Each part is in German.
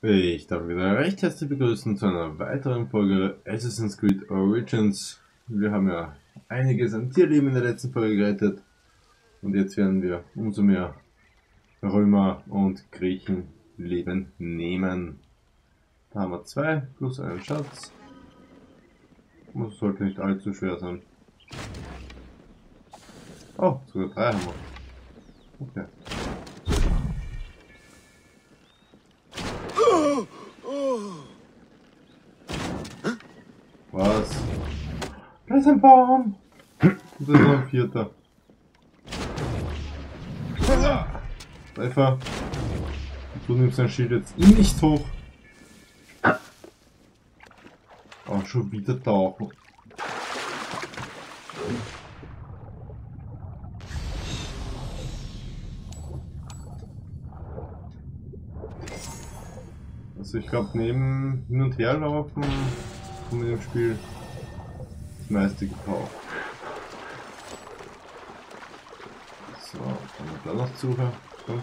Ich darf wieder recht herzlich begrüßen zu einer weiteren Folge Assassin's Creed Origins. Wir haben ja einiges an Tierleben in der letzten Folge gerettet und jetzt werden wir umso mehr Römer und Griechen Leben nehmen. Da haben wir zwei plus einen Schatz. Das sollte nicht allzu schwer sein. Oh, sogar drei haben wir. Okay. Was? Da ist ein Baum! Das ist noch ein vierter. Treffer. Du nimmst dein Schild jetzt nicht hoch. Oh, schon wieder tauchen. Also ich glaube neben hin und her laufen kommt in dem Spiel meiste gekauft. So, dann da noch Suche. So.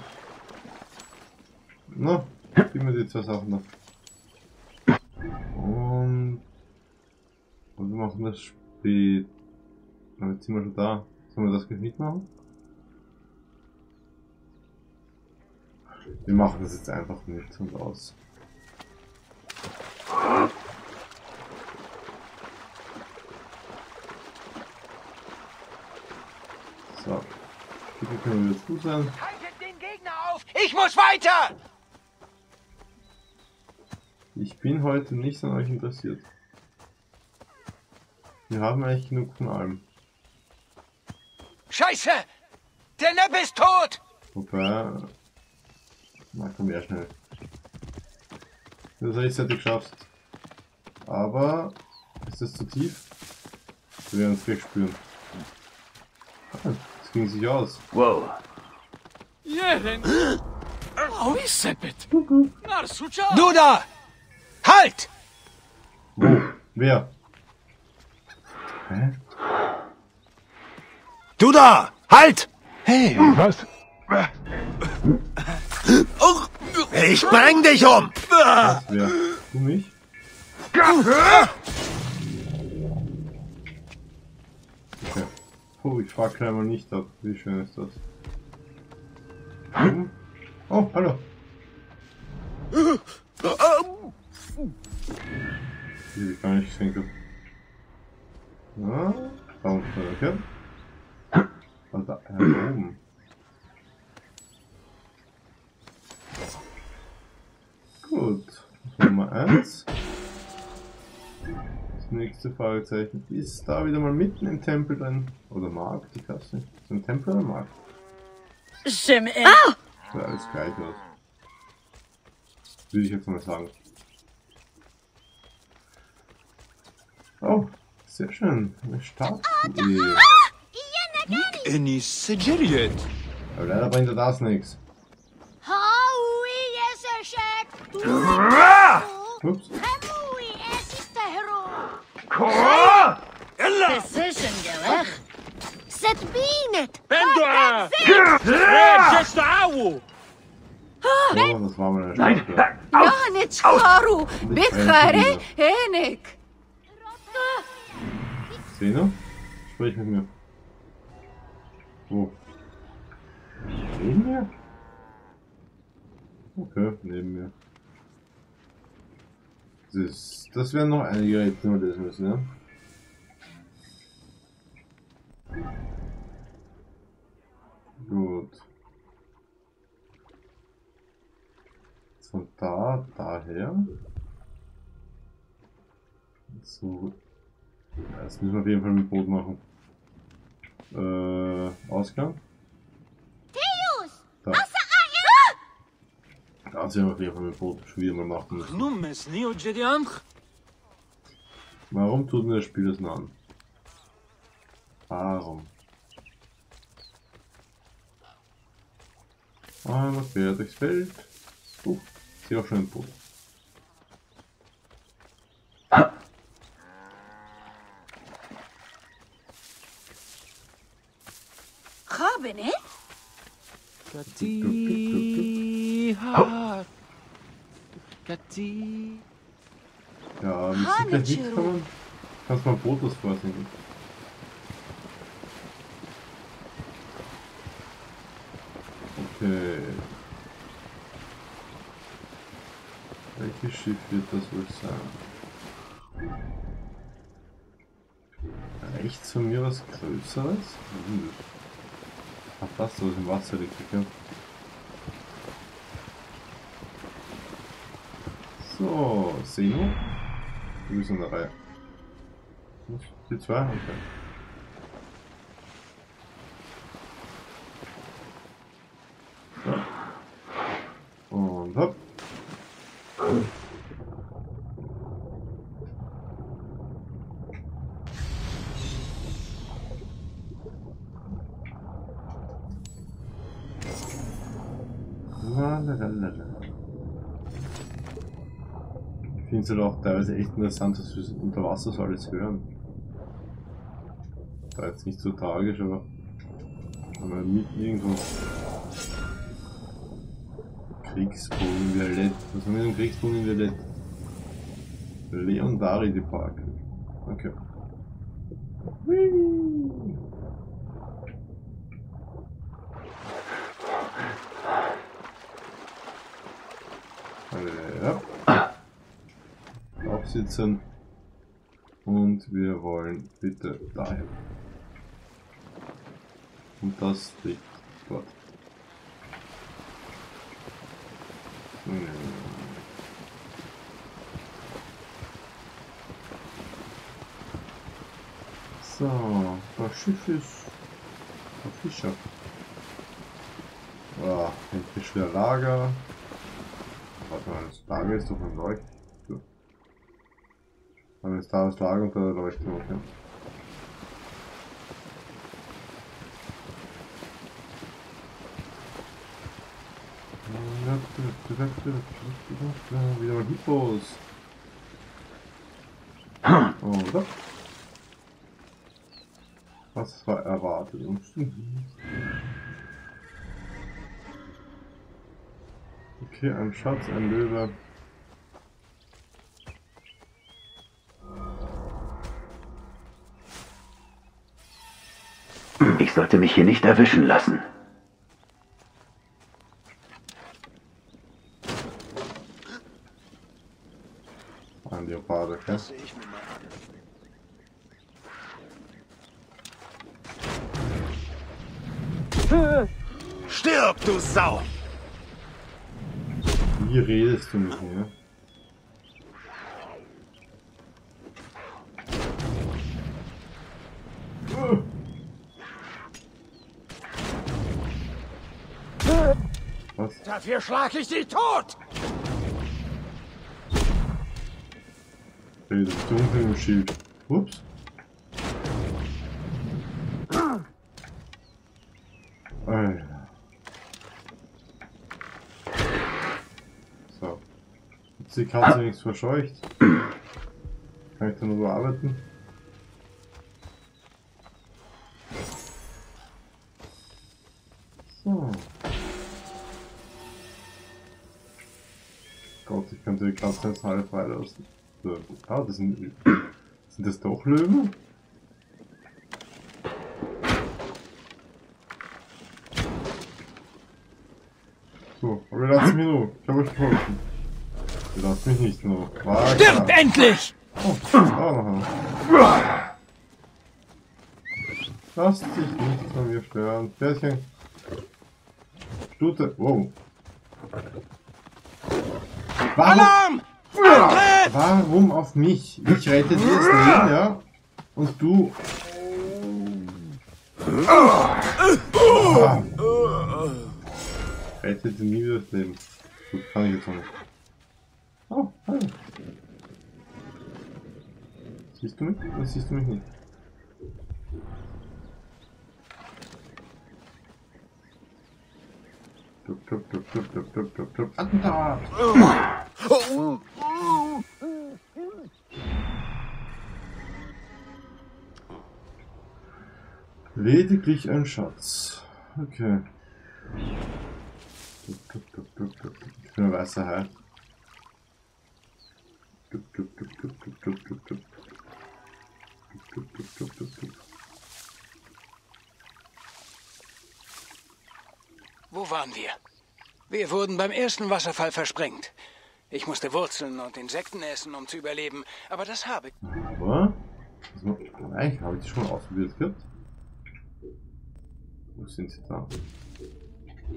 Na, gib mir die zwei Sachen noch. Und und wir machen das spät. Na, jetzt sind wir schon da. Sollen wir das gleich nicht machen? Wir machen das jetzt einfach nicht und aus. So. Bitte können wir jetzt gut sein. Haltet den Gegner auf! Ich muss weiter! Ich bin heute nicht an euch interessiert. Wir haben eigentlich genug von allem. Scheiße! Der Nepp ist tot! Wobei. Na komm her schnell. Das rechtzeitig geschafft. Aber ist das zu tief? Wir werden es wegspüren. Ah, ging sich aus. Wow. Jeden. Oh, sepet. Nar suça. Du da! Halt! Wo? Wer? Hä? Du da! Halt! Hey, was? Ich bring dich um! Was? Wer? Du mich? Oh, ich frag gleich mal nicht ab. Wie schön ist das? Hm? Oh, hallo. Die ich gar nicht da unten, okay. Und da, da oben. Gut. Nummer 1. Das nächste Fragezeichen ist da wieder mal mitten im Tempel drin. Oder Markt, ich weiß nicht. Ist ein Tempel oder Markt? Stimmt. Sieht alles gleich aus. Würde ich jetzt mal sagen. Oh, sehr schön. Eine Statue. Eni siciliet. Aber leider bringt er das nichts. Ups. Oh, das war mal eine Statue. Johanit Charu. Bikhare. Enik. Zehner? Sprich mit mir. Wo? Neben mir? Okay, neben mir. Das, das werden noch einige Rätsel, die wir lösen müssen, ja? Gut. Jetzt Von da, daher. So. Das müssen wir auf jeden Fall mit Boot machen. Äh, Ausgang? Teus. Da. Auf jeden Fall mit Boot schon wieder mal machen müssen. Warum tut mir das Spiel das nur an? Warum? Einmal quer durchs Feld. Uh, ich sehe auch schon ein Boot. Kabine. Katiha. Kati. Ja, willst du gleich mitkommen? Kannst mal Fotos vorsingen. Okay. Welches Schiff wird das wohl sein? Rechts von mir was Größeres? Was das? Ach, das da ist im Wasser liegt, okay. So, Seno. Du bist in der Reihe. Die zwei? Okay. So. Es halt auch teilweise echt interessant, dass wir unter Wasser so alles hören. War jetzt nicht so tragisch, aber aber mit irgendwo Kriegsbogen Violett. Was haben wir denn Kriegsbogen Violett? Leondari Depark. Okay. Whee! Ja. Aufsitzen. Und wir wollen bitte dahin. Und das liegt dort. So, das Schiff ist ein Fischer. Ah, endlich wieder Lager. Warte mal, das Lager ist doch ein Leucht. So. Dann ist da das Lager unter der Leuchtturm, okay. Wieder mal Hippos. Oder? Was war erwartet? Okay, ein Schatz, ein Löwe. Sollte mich hier nicht erwischen lassen. Ein Leopard, okay. Stirb, du Sau! Wie redest du mit mir? Was? Dafür schlag ich dich tot! Redet dunkel im Schild. Ups. Alter. So. Jetzt die Katze nichts verscheucht. Kann ich dann überarbeiten? Halb freilassen. So. Ah, das sind. Sind das doch Löwen? So, aber ihr lasst mich nur. Ich habe euch geholfen. Ihr lasst mich nicht nur. War Stirb klar. endlich! Oh, einer. Lass dich nicht von mir stören. Pferdchen. Stute. Wow. Warum, Alarm! Warum auf mich? Ich rette dir das Leben, ja? Und du. Ah. Rette dir nie wieder das Leben. Gut, kann ich jetzt noch nicht. Oh, hallo. Siehst du mich? Oder siehst du mich nicht? Tup, tup, tup, tup, tup, tup, tup, tup. Attentat! Lediglich ein Schatz. Okay. Ich bin ein tup, tup. Wo waren wir? Wir wurden beim ersten Wasserfall versprengt. Ich musste Wurzeln und Insekten essen, um zu überleben, aber das habe ich. Aber, also, eigentlich habe ich das schon ausprobiert gehabt. Wo sind sie da?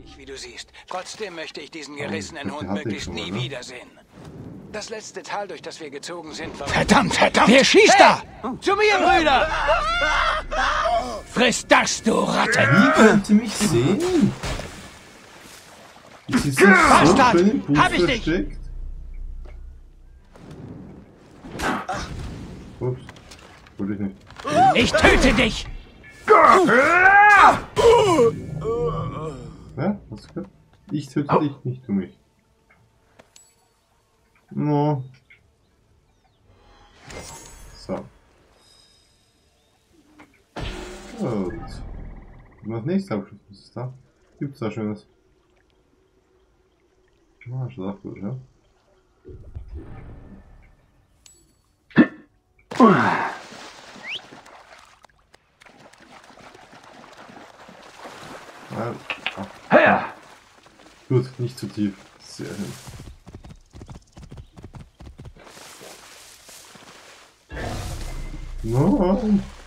Ich, wie du siehst. Trotzdem möchte ich diesen Oh, gerissenen Hund ich möglichst nie ne? wiedersehen. Das letzte Tal, durch das wir gezogen sind, war... Verdammt, verdammt! Wer schießt da? Zu mir, Brüder! Friss das, du Ratte! Wie könnt ihr mich sehen? Ist sie so Bastard! Hab ich dich! Ups. Wollte ich nicht. Ich töte dich! Ja, du gehört? Ich töte dich, nicht du mich. No. So. Gut. Und das nächste Abschluss, was ist da? Gibt's da Schönes? Ah, schon auch gut, ja? Ah, ah, Ja. Gut, nicht zu tief. Sehr schön. Nein! Oh.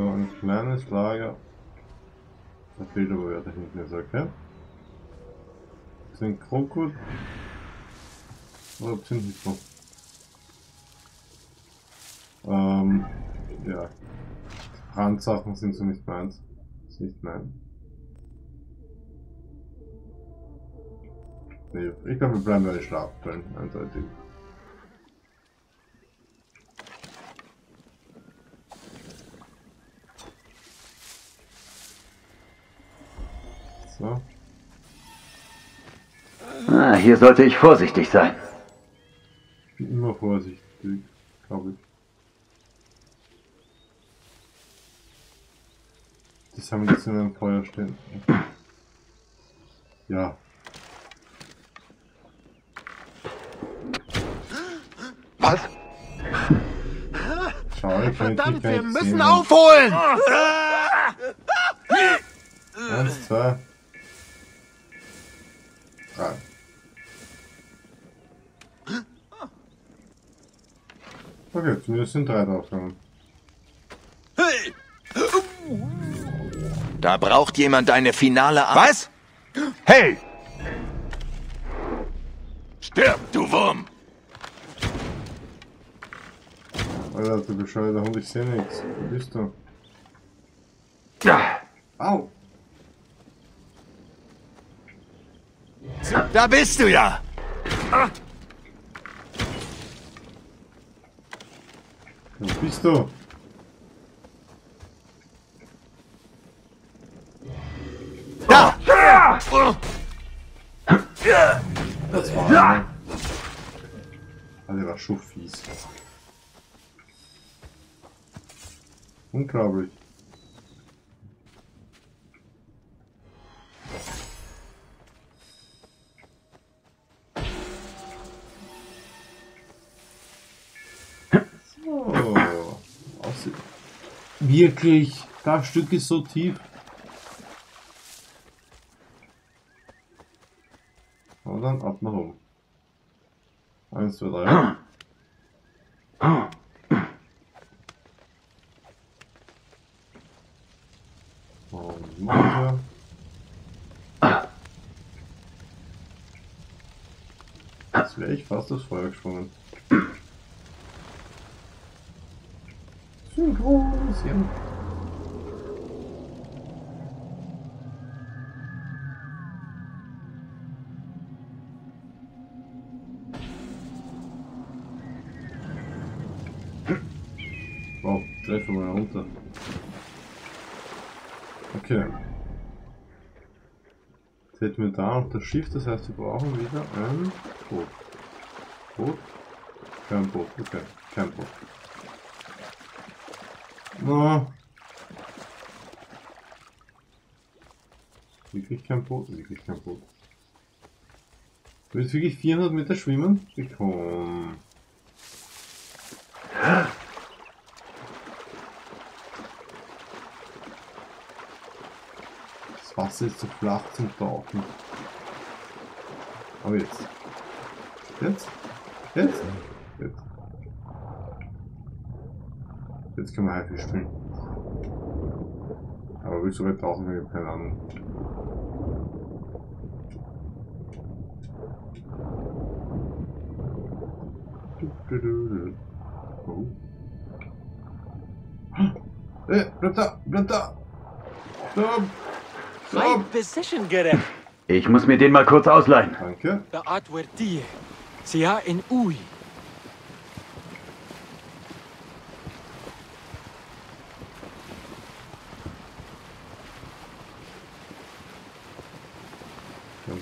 So, ein kleines Lager. Da fehlt aber wer da hinten ist, okay? Sind Krokus? Oder sind Hippo? Ähm, ja. Brandsachen sind so nicht meins. Ist nicht mein. Nee, ich glaube, wir bleiben bei den Schlafstellen, eindeutig. So, Ah, hier sollte ich vorsichtig sein. ich bin immer vorsichtig, glaube ich. Das haben wir jetzt in einem Feuer stehen. Ja. Was? Schau, ich kann Verdammt, wir müssen sehen. aufholen! Eins, zwei. Okay, zumindest sind drei draufgegangen. Da braucht jemand eine finale An Was? Hey! Stirb, du Wurm! Alter, du bescheuerter Hund, ich seh nichts. Wo bist du? Ja. Au! Da bist du ja! Wo bist du? Da! Das war. Alter, war schon fies. Unglaublich. Wirklich, das Stück ist so tief. Und dann ab nach oben. Eins, zwei, drei. Und. Jetzt wäre ich fast aufs Feuer gesprungen passieren. Wow, gleich mal runter. Okay. Jetzt hätten wir da noch das Schiff, das heißt wir brauchen wieder ein Boot. Boot? Kein Boot, okay, kein Boot. No. Wirklich kein Boot? Wirklich kein Boot. Du willst wirklich 400 Meter schwimmen? Komm. Das Wasser ist zu flach zum Tauchen. Aber jetzt. Jetzt? Jetzt? Jetzt. Jetzt können wir Haifisch spielen. Aber wie so weit tauchen wir? Keine Ahnung. Oh. Hey, bleib da, bleib da! Stopp! Stopp! Position, Gerrit. Ich muss mir den mal kurz ausleihen. Danke. The Atwertie. Sia in Ui.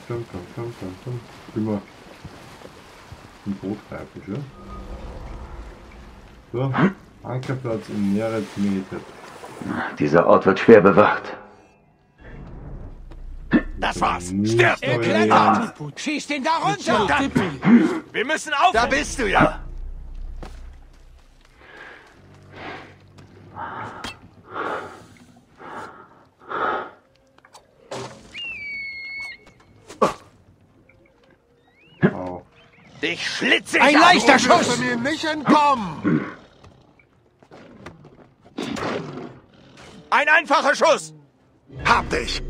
Komm, komm, komm. Immer ein Boot greifen, ja? So, Ankerplatz in Neret Meditet. Dieser Ort wird schwer bewacht. Das war's. Stirb! euer klettert! Ernst. Schieß den da runter! Wir müssen auf. Da bist du ja. Dich schlitze ich Ein ab. leichter Schuss! mir nicht entkommen. Ein einfacher Schuss. Hab dich.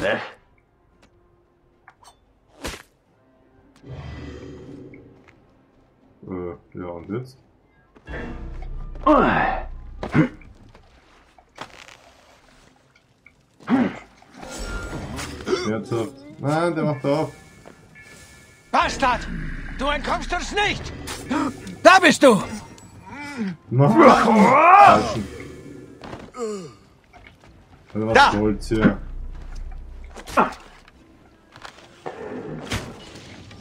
Ne? Herzhaft. Nein, der macht auf. Bastard! Du entkommst uns nicht! Da bist du! Falschen. Also was Da. soll's hier?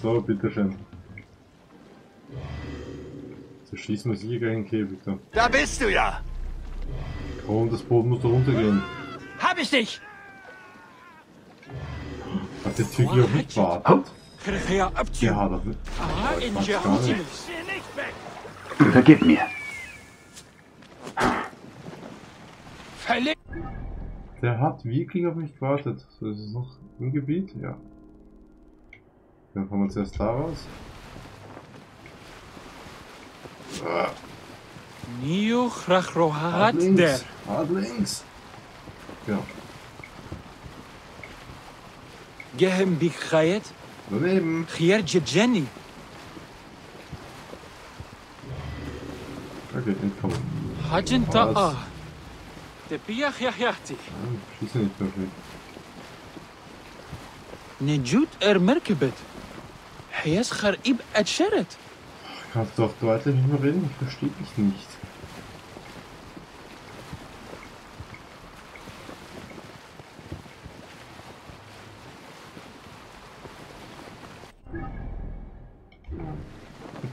So, bitteschön. So schießen wir sicher gleich in den Käfig da. Da bist du ja. Komm, das Boot muss da runtergehen. Hab ich dich. Hat der Typ hier up to Der you. hat er. Ah, Jehutimus. Vergib mir. Der hat wirklich auf mich gewartet. So ist es noch im Gebiet? Ja. Dann kommen wir zuerst da raus. Ah, der. links. Hart links. Ja, Gehem Bikhayet. daneben. Khier Jenny. Okay, entkommen. Hajen Was? Ta'a. Der Piach Yahyati. Nein, schieße nicht perfekt. Nejut er Merkebet. Hayas Kharib Atsheret. Kannst du auch deutlich nicht mehr reden? Ich verstehe dich nicht.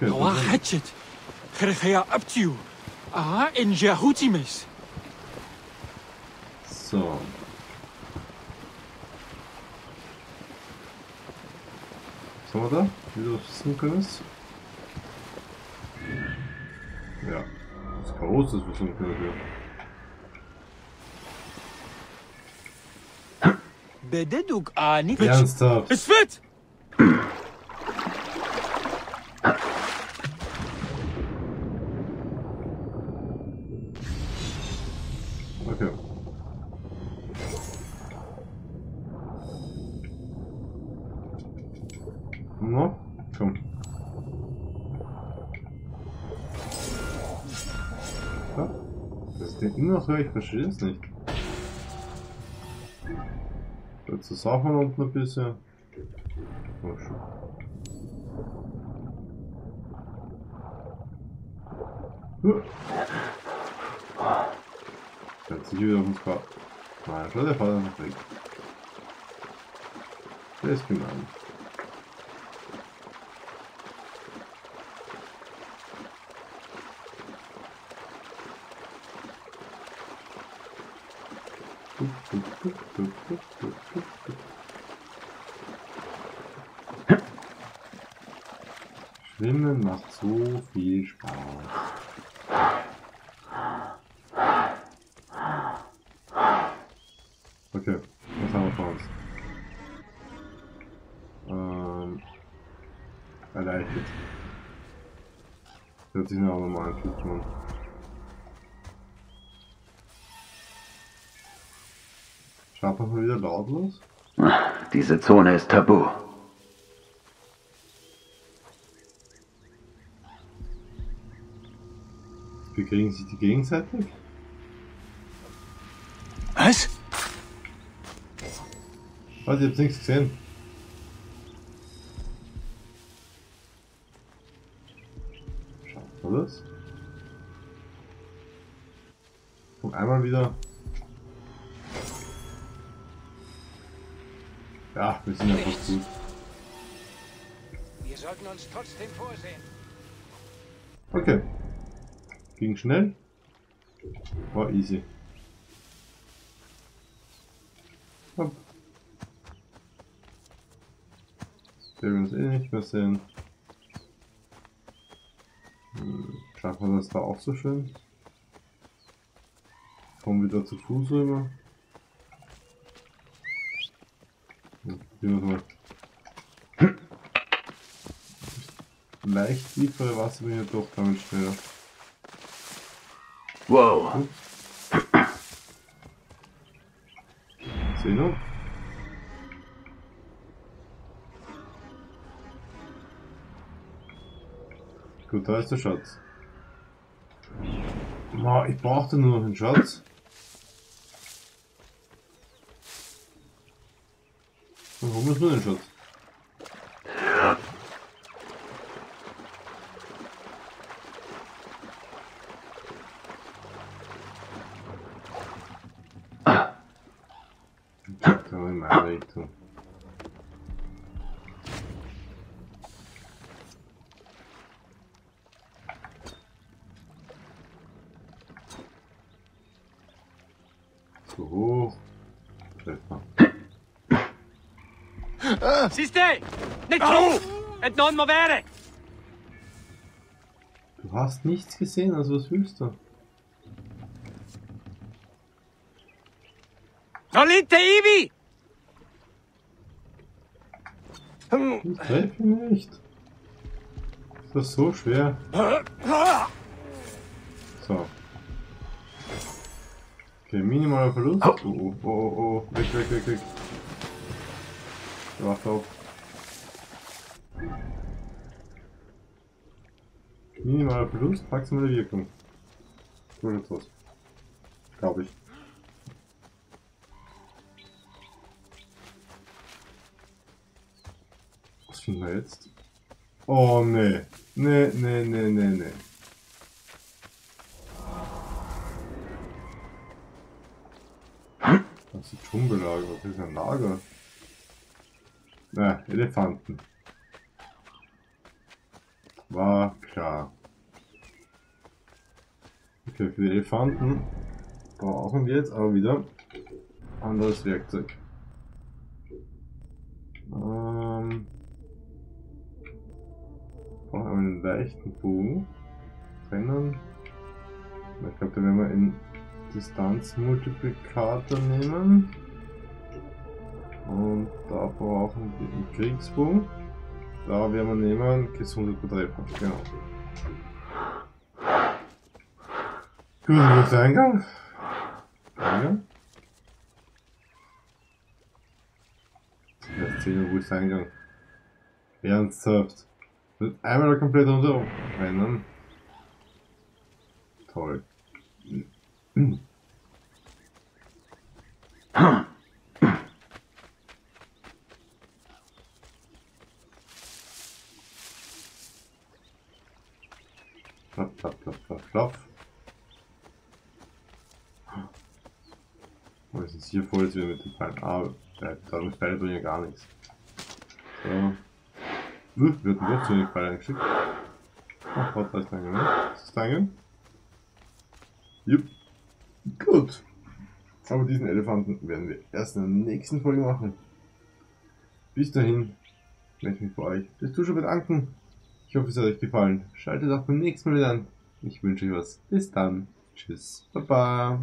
Gerrit up to you. Ah, in Jehutimus. so. Was haben wir da? Wie du das wissen könntest? Ja. Das ist groß, das wissen können. Bededuk Ani. Ernsthaft? Es wird. höre? Ich verstehe es nicht. Bleibt zu saufen unten ein bisschen. Oh, schon. Huh. Jetzt sich wieder auf uns Nein, schau, der Vater noch weg. Der ist gemein. Macht so viel Spaß. Okay, was haben wir vor uns? Ähm, erleichtert. Hört sich nach normalen Typen an. Man mal wieder lautlos? Diese Zone ist tabu. Bekriegen sich die gegenseitig? Was? Warte, ich hab's nichts gesehen. Schaut man das? Und einmal wieder. Ja, wir sind einfach gut. Wir sollten uns trotzdem vorsehen. Okay. Ging schnell. War easy. Hopp. Der will uns eh nicht mehr sehen. Hm, Schaffen wir das da auch so schön? Kommen wieder zu Fuß rüber. Hm, wir mal. Leicht tiefere Wasser bin ich doch damit schneller. Wow. Zeno? Gut, da ist der Schatz. Ma, ich brauchte nur noch einen Schatz. Warum ist nur den Schatz? Da in meine Richtung. So hoch. Treffer. Siehste! Nicht so! Et non movere! Du hast nichts gesehen, also was willst du? Solite ivi! Ich treffe nicht. Ist das so schwer? So. Okay, minimaler Verlust. Oh, oh, oh, oh, oh. Weg, weg, weg, weg. Wacht auf. Minimaler Verlust, maximale Wirkung. So jetzt was. Glaube ich. Was finden wir jetzt? Oh nee. Nee, nee, nee, nee, nee. Das ist Dschungellager, das ist ein Lager. Na, Elefanten. War klar. Okay, für die Elefanten brauchen wir jetzt aber wieder anderes Werkzeug. Ähm, brauchen einen leichten Bogen. Trennen. Ich glaube, da werden wir einen Distanzmultiplikator nehmen. Und da brauchen wir einen Kriegsbogen. Da werden wir nehmen gesundet Treffer. Genau. Gut, der Eingang? Eingang? 10 Uhr, wo ist Eingang? Ernsthaft. Wird einmal komplett runterrennen. Toll. Voll, jetzt wieder mit den Pfeilen. Ah, ja, da mit Pfeile bringen ja gar nichts. So. Uh, wir hatten doch zu wenig Pfeile eingeschickt. Ach, da ist dein ne? Ist das dein Jupp. Gut. Aber diesen Elefanten werden wir erst in der nächsten Folge machen. Bis dahin möchte ich mich bei euch fürs Zuschauen bedanken. Ich hoffe, es hat euch gefallen. Schaltet auch beim nächsten Mal wieder an. Ich wünsche euch was. Bis dann. Tschüss. Baba.